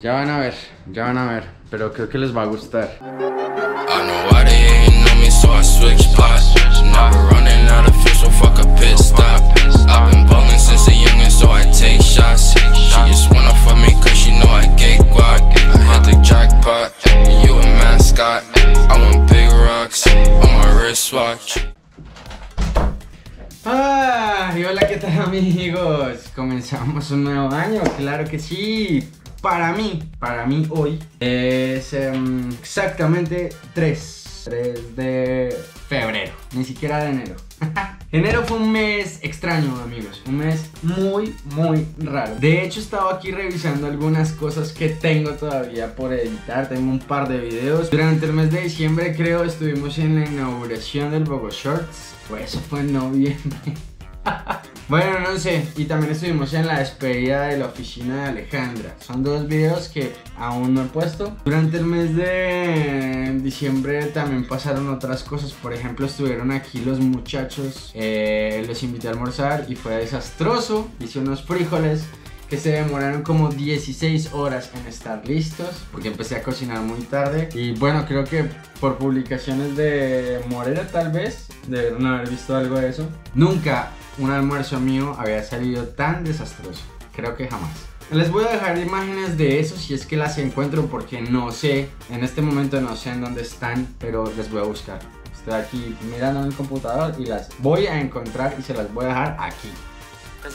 Ya van a ver, ya van a ver, pero creo que les va a gustar. I know why they ain't know me, so I switch spots. Now we're running out of fuel, so fuck a pit stop. I've been ballin' since a youngin', so I take shots. She just wanna fuck me cause she know I get guac. I hit the jackpot, you a mascot. I want big rocks on my wristwatch. Ah, y hola, ¿qué tal amigos? Comenzamos un nuevo año, claro que sí. Para mí, para mí hoy es em, exactamente 3, 3 de febrero, ni siquiera de enero. enero fue un mes extraño, amigos, un mes muy, muy raro. De hecho, estaba aquí revisando algunas cosas que tengo todavía por editar. Tengo un par de videos. Durante el mes de diciembre, creo, estuvimos en la inauguración del Bogo Shorts. Pues eso fue en noviembre. Bueno, no sé, y también estuvimos en la despedida de la oficina de Alejandra. Son dos videos que aún no he puesto. Durante el mes de diciembre también pasaron otras cosas. Por ejemplo, estuvieron aquí los muchachos. eh, los invité a almorzar y fue desastroso. Hice unos frijoles que se demoraron como 16 horas en estar listos porque empecé a cocinar muy tarde. Y bueno creo que por publicaciones de Morera tal vez debieron haber visto algo de eso nunca un almuerzo mío había salido tan desastroso. Creo que jamás. Les voy a dejar imágenes de eso si es que las encuentro porque no sé en este momento no sé en dónde están pero les voy a buscar. Estoy aquí mirando en el computador y las voy a encontrar y se las voy a dejar aquí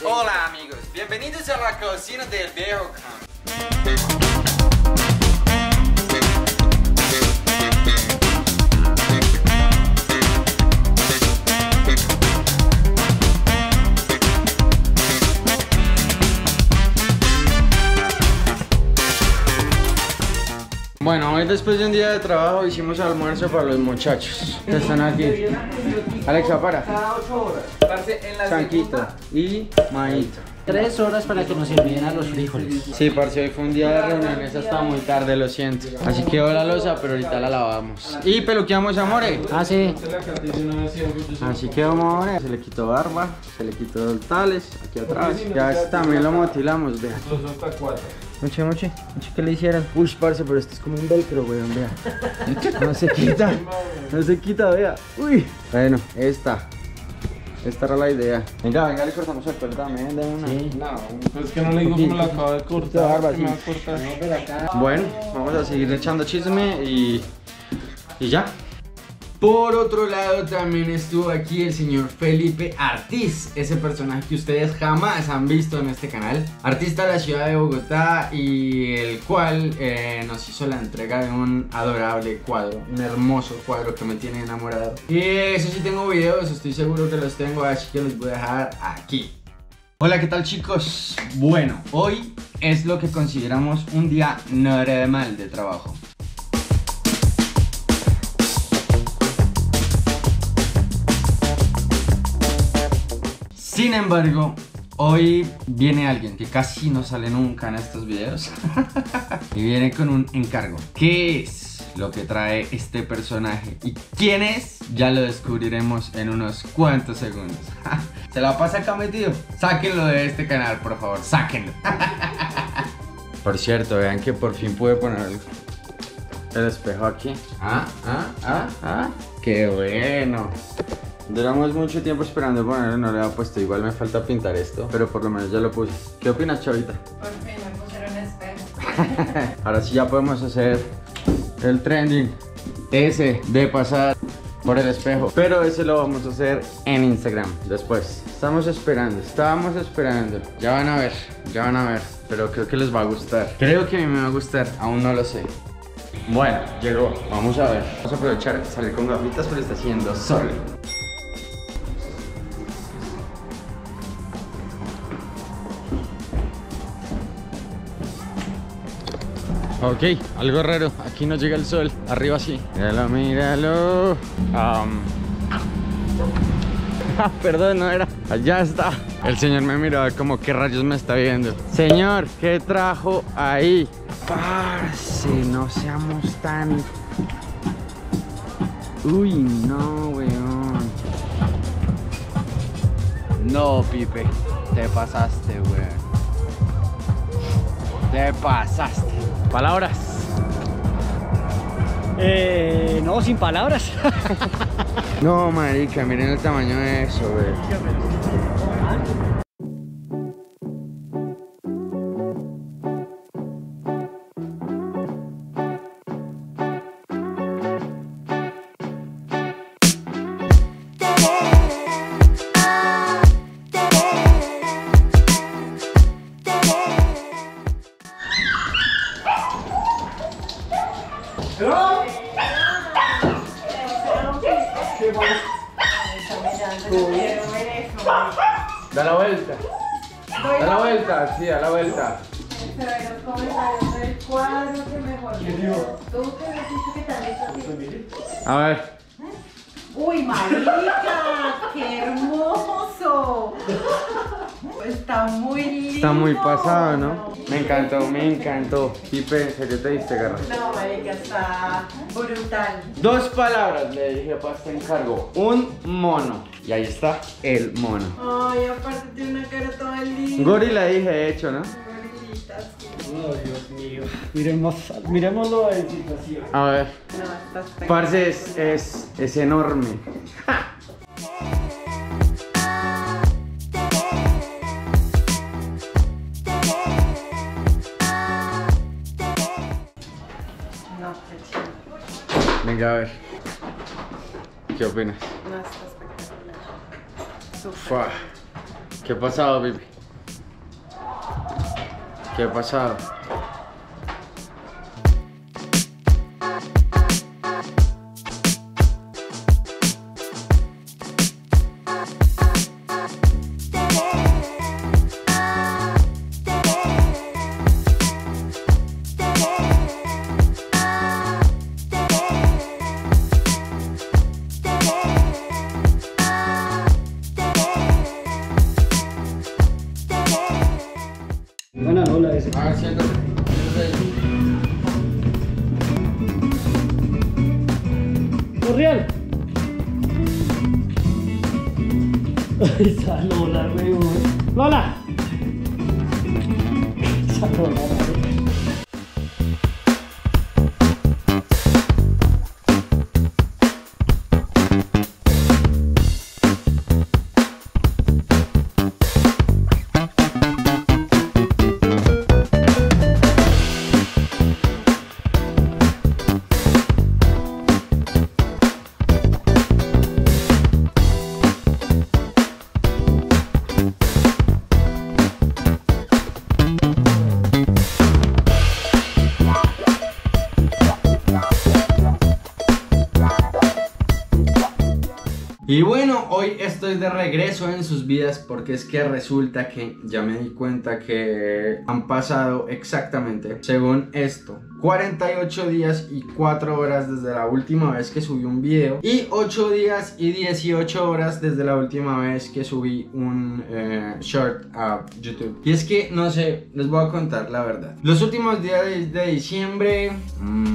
Hola amigos, bienvenidos a la cocina del viejo. Hoy después de un día de trabajo hicimos almuerzo para los muchachos que están aquí. Alexa, para. Sanquito y maíto. Tres horas para que nos envíen a los frijoles. Sí, parce, hoy fue un día de reuniones hasta muy tarde, lo siento. Así que la losa, pero ahorita la lavamos. Y peluqueamos a More. Ah, sí. Así que vamos More. Se le quitó barba, se le quitó tales, aquí atrás. Ya este también lo motilamos, vea. Muche, muche, muche, ¿qué le hicieron? Uy, parce, pero esto es como un velcro, weón, vea. No se quita, no se quita, vea. Uy. Bueno, esta. Esta era la idea. Venga, venga, le cortamos el pelo también, de una. Sí. No, pues es que no le digo cómo lo acabo de cortar. barba, que sí. me va a cortar. Bueno, vamos a seguir echando chisme y, y ya. Por otro lado también estuvo aquí el señor Felipe Artiz, ese personaje que ustedes jamás han visto en este canal, artista de la ciudad de Bogotá y el cual eh, nos hizo la entrega de un adorable cuadro, un hermoso cuadro que me tiene enamorado. Y eso sí tengo videos, estoy seguro que los tengo, así que los voy a dejar aquí. Hola, ¿qué tal chicos? Bueno, hoy es lo que consideramos un día normal de trabajo. Sin embargo, hoy viene alguien que casi no sale nunca en estos videos y viene con un encargo. ¿Qué es lo que trae este personaje? ¿Y quién es? Ya lo descubriremos en unos cuantos segundos. ¿Se la pasa acá metido? Sáquenlo de este canal, por favor, sáquenlo. Por cierto, vean que por fin pude poner el, espejo aquí. Ah, ah, ah, ah. Qué bueno. Duramos mucho tiempo esperando ponerlo, no le había puesto. Igual me falta pintar esto, pero por lo menos ya lo puse. ¿Qué opinas, Chavita? Por fin me pusieron espejo. Ahora sí ya podemos hacer el trending. Ese de pasar por el espejo. Pero ese lo vamos a hacer en Instagram después. Estamos esperando, estábamos esperando. Ya van a ver, ya van a ver. Pero creo que les va a gustar. Creo que a mí me va a gustar, aún no lo sé. Bueno, llegó. Vamos a ver. Vamos a aprovechar salir con gafitas, pero está haciendo sol. Ok, algo raro. Aquí no llega el sol. Arriba sí. Míralo, míralo. Ah, perdón, no era. Allá está. El señor me miró como qué rayos me está viendo. Señor, ¿qué trajo ahí? Parce, no seamos tan. Uy, no, weón. No, Pipe. Te pasaste, weón. Te pasaste. Palabras. Eh, no, sin palabras. No, marica, miren el tamaño de eso, güey. A ver. Uy, marica, qué hermoso. Está muy lindo. Está muy pasado, ¿no? Me encantó, me encantó. Pipe, en serio te diste garra. No, marica, está brutal. Dos palabras le dije para este encargo. Un mono. Y ahí está el mono. Ay, aparte tiene una cara toda linda. Gorila dije, de hecho, ¿no? Oh, Dios mío. Miremos, miremoslo en situación. A ver. No, está espectacular. Parce es, es, es enorme. No, qué chido. Venga, a ver. ¿Qué opinas? No, está espectacular. ¿Qué ha pasado, Pipe? ¿Qué ha hoy estoy de regreso en sus vidas porque es que resulta que ya me di cuenta que han pasado exactamente, según esto, 48 días y 4 horas desde la última vez que subí un video y 8 días y 18 horas desde la última vez que subí un eh, short a YouTube. Y es que, no sé, les voy a contar la verdad. Los últimos días de, diciembre... mm,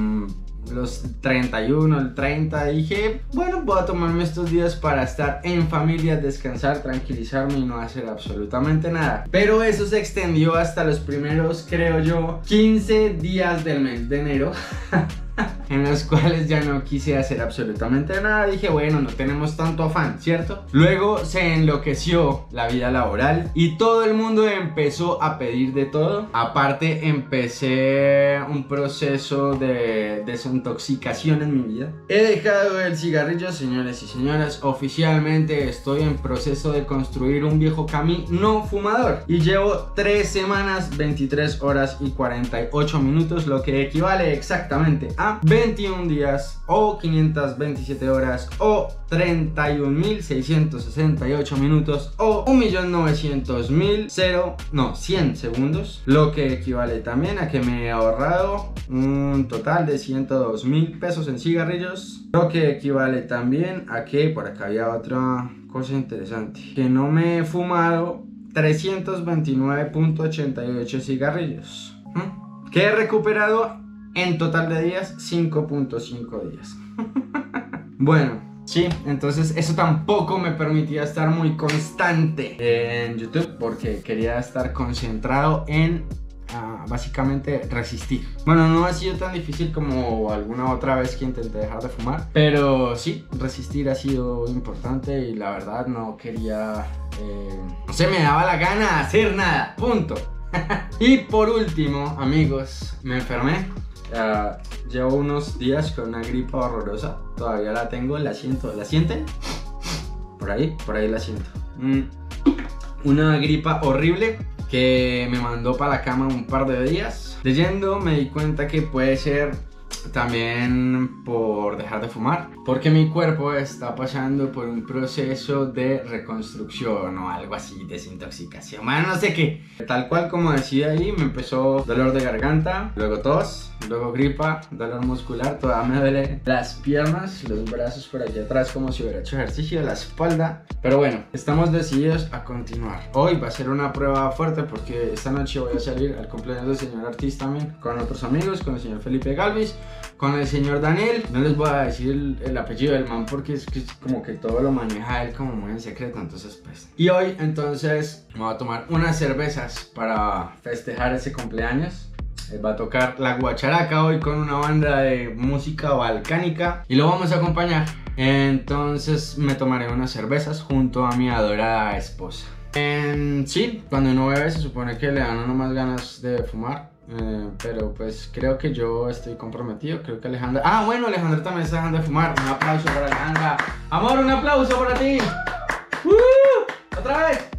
los 31, el 30, dije, bueno, voy a tomarme estos días para estar en familia, descansar, tranquilizarme y no hacer absolutamente nada. Pero eso se extendió hasta los primeros, creo yo, 15 días del mes de enero. en los cuales ya no quise hacer absolutamente nada. Dije, bueno, no tenemos tanto afán, ¿cierto? Luego se enloqueció la vida laboral y todo el mundo empezó a pedir de todo. Aparte, empecé un proceso de desintoxicación en mi vida. He dejado el cigarrillo, señores y señoras. Oficialmente estoy en proceso de construir un viejo camí no fumador. Y llevo 3 semanas, 23 horas y 48 minutos, lo que equivale exactamente a 21 días o 527 horas o 31.668 minutos o 1.900.000 0 no 100 segundos lo que equivale también a que me he ahorrado un total de 102 mil pesos en cigarrillos lo que equivale también a que por acá había otra cosa interesante que no me he fumado 329.88 cigarrillos ¿Mm? que he recuperado en total de días 5.5 días. bueno, sí, entonces eso tampoco me permitía estar muy constante en YouTube porque quería estar concentrado en a básicamente resistir. Bueno, no ha sido tan difícil como alguna otra vez que intenté dejar de fumar, pero sí, resistir ha sido importante y la verdad no quería, eh, no se me daba la gana hacer nada, punto. y por último, amigos, me enfermé. Llevo unos días con una gripa horrorosa. Todavía la tengo, la siento. ¿La sienten? Por ahí, por ahí la siento. Mm, una gripa horrible que me mandó para la cama un par de días. Leyendo me di cuenta que puede ser también por dejar de fumar, porque mi cuerpo está pasando por un proceso de reconstrucción o algo así, desintoxicación, bueno, no sé qué. Tal cual como decía ahí, me empezó dolor de garganta, luego tos, luego gripa, dolor muscular, toda me duele las piernas, los brazos por aquí atrás como si hubiera hecho ejercicio, la espalda. Pero bueno, estamos decididos a continuar. Hoy va a ser una prueba fuerte porque esta noche voy a salir al cumpleaños del señor artista también con otros amigos, con el señor Felipe Galvis con el señor Daniel. No les voy a decir el, apellido del man porque es, que como que todo lo maneja él como muy en secreto. Entonces, pues. Y hoy, entonces, me voy a tomar unas cervezas para festejar ese cumpleaños. Eh, va a tocar la guacharaca hoy con una banda de música balcánica y lo vamos a acompañar. Entonces me tomaré unas cervezas junto a mi adorada esposa. En, sí, cuando uno bebe se supone que le dan uno más ganas de fumar. Eh, pero pues creo que yo estoy comprometido. Creo que Alejandra. Ah, bueno, Alejandra también está dejando de fumar. Un aplauso para Alejandra. Amor, un aplauso para ti. ¡Otra vez!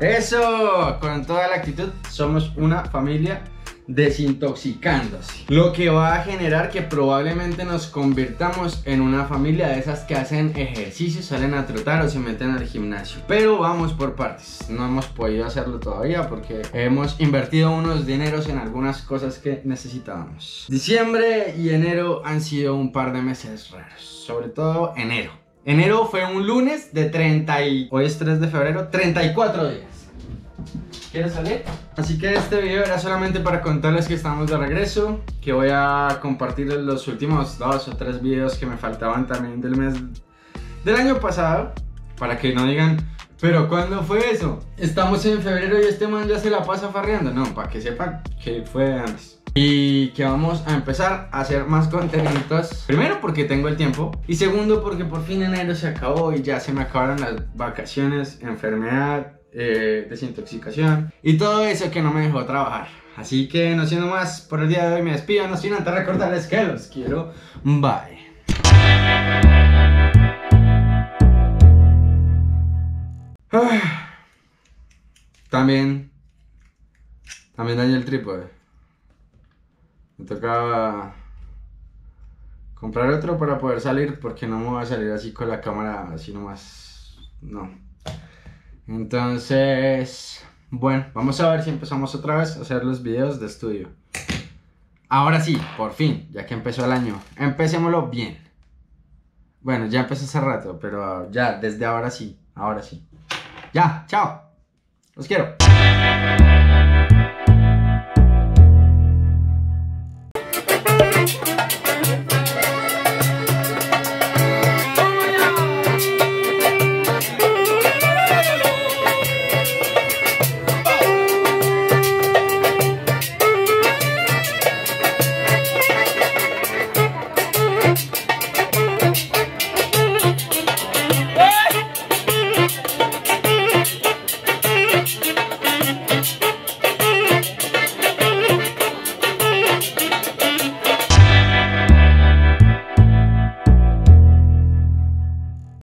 Eso, con toda la actitud, somos una familia desintoxicándose. Lo que va a generar que probablemente nos convirtamos en una familia de esas que hacen ejercicio, salen a trotar o se meten al gimnasio. Pero vamos por partes. No hemos podido hacerlo todavía porque hemos invertido unos dineros en algunas cosas que necesitábamos. Diciembre y enero han sido un par de meses raros. Sobre todo enero. Enero fue un lunes de 30 y... Hoy es 3 de febrero, 34 días. ¿Quieres salir? Así que este video era solamente para contarles que estamos de regreso, que voy a compartir los últimos dos o tres videos que me faltaban también del mes del año pasado, para que no digan, pero ¿cuándo fue eso? Estamos en febrero y este man ya se la pasa farreando. No, para que sepan que fue antes. Y que vamos a empezar a hacer más contenidos. Primero porque tengo el tiempo. Y segundo porque por fin enero se acabó y ya se me acabaron las vacaciones, enfermedad, eh, desintoxicación y todo eso que no me dejó trabajar. Así que no siendo más, por el día de hoy me despido, no sin antes recordarles que los quiero. Bye. También, también dañé el trípode. Me tocaba comprar otro para poder salir porque no me voy a salir así con la cámara así nomás. No. Entonces, bueno, vamos a ver si empezamos otra vez a hacer los videos de estudio. Ahora sí, por fin, ya que empezó el año, empecémoslo bien. Bueno, ya empecé hace rato, pero ya, desde ahora sí, ahora sí. Ya, chao. Los quiero.